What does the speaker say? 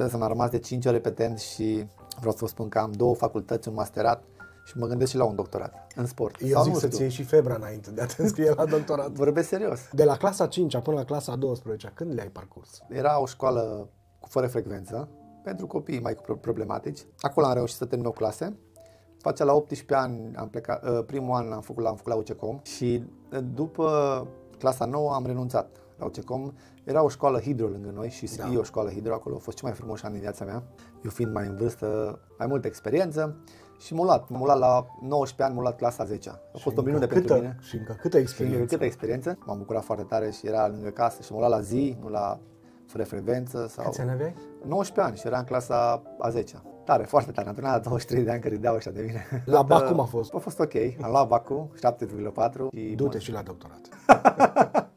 Am rămas de 5 ori repetent și vreau să vă spun că am două facultăți, un masterat și mă gândesc și la un doctorat în sport. Eu Sau zic nu să-ți știu. iei și febra înainte de a te înscrie la doctorat. Vorbesc serios. De la clasa 5 până la clasa 12 când le-ai parcurs? Era o școală cu fără frecvență pentru copii mai pro- problematici. Acolo am reușit să termin o clase. Face la 18 ani, am plecat, uh, primul an am făcut, l-am făcut la UCECOM și uh, după clasa 9 am renunțat la UCECOM. Era o școală hidro lângă noi și da. e o școală hidro acolo, a fost cel mai frumos an din viața mea. Eu fiind mai în vârstă, mai multă experiență și m-am luat, m-am luat la 19 ani, m-am luat clasa 10 A fost o minune pentru câtă, mine. Și încă câtă Și încă experiență? câtă experiență. M-am bucurat foarte tare și era lângă casă și m-am luat la zi, nu la fără frecvență. Sau... Câți ani aveai? 19 ani și era în clasa a 10 -a. Tare, foarte tare. Am terminat la 23 de ani că râdeau ăștia de mine. La Tot, bac cum a fost? A fost ok. Am luat bacul, 7,4 și Du-te și la doctorat.